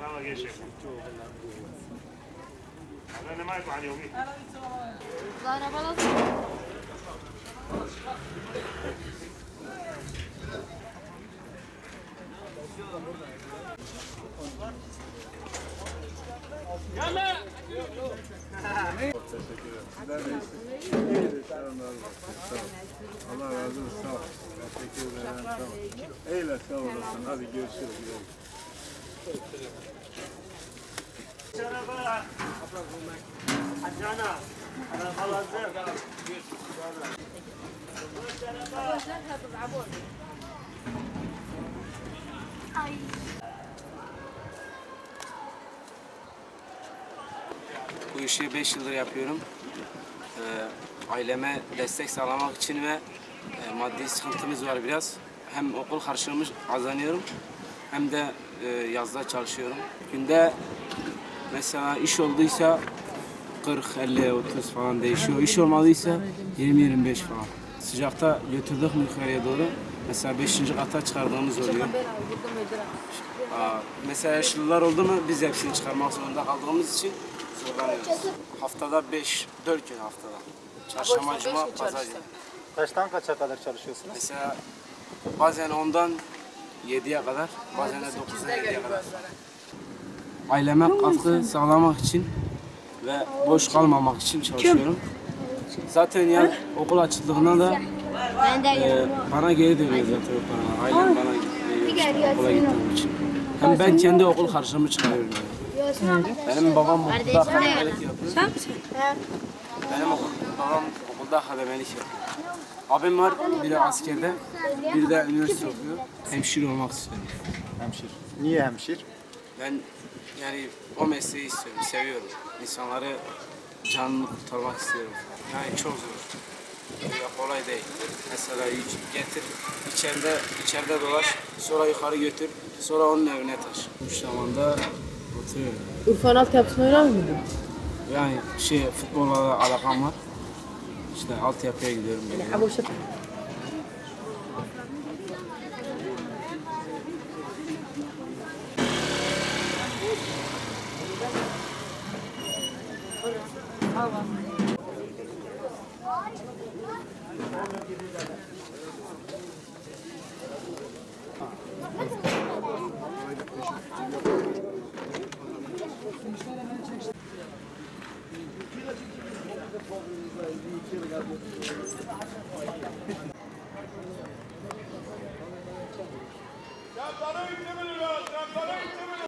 Anama geçecek. Ana ne Sizler de iyidir. Allah razı olsun. Sağ ol. Teşekkür ederim. Sağ ol. Eyvallah. Sağ olasın. Hadi görüşürüz. Merhaba. Adnana. Hazır. Merhaba. Merhaba. Bu işi 5 yıldır yapıyorum. Ee, aileme destek sağlamak için ve e, maddi sıkıntımız var biraz. Hem okul harçlığımı kazanıyorum hem de e, yazda çalışıyorum. Günde mesela iş olduysa 40, 50, 30 falan değişiyor. İş olmadıysa 20-25 falan. Sıcakta götürdük mü yukarıya doğru. Mesela 5. kata çıkardığımız oluyor. Aa, mesela yaşlılar oldu mu biz hepsini çıkarmak zorunda kaldığımız için Haftada 5, 4 gün haftada. Çarşamba, cuma, pazar günü. Kaçtan kaça kadar çalışıyorsunuz? Mesela bazen ondan 7'ye kadar, bazen de 9'dan 7'ye kadar. Aileme katkı sağlamak için ve boş kalmamak için çalışıyorum. Zaten ya okul açıldığında da e, bana geri dönüyor zaten o paralar. Ailem bana veriyor okula gittiğim için. Hem ben kendi okul harçlığımı çıkarıyorum yani. Benim babam okulda yapıyor. Benim okul, babam okulda akademelik yapıyor. Abim var, biri askerde, biri de üniversite okuyor. Hemşire olmak istiyorum. Hemşir. Niye hemşir? Ben yani o mesleği istiyorum, seviyorum. İnsanları canını kurtarmak istiyorum. Yani çok zor. Ya kolay değil. Mesela yük getir, içeride içeride dolaş, sonra yukarı götür, sonra onun evine taş. Bu zamanda oturuyorum. Urfa'nın altyapısını öğrenir miydin? Yani şey futbolla da alakam var. İşte altyapıya gidiyorum. geliyorum. Abu Şat. Sen para bitti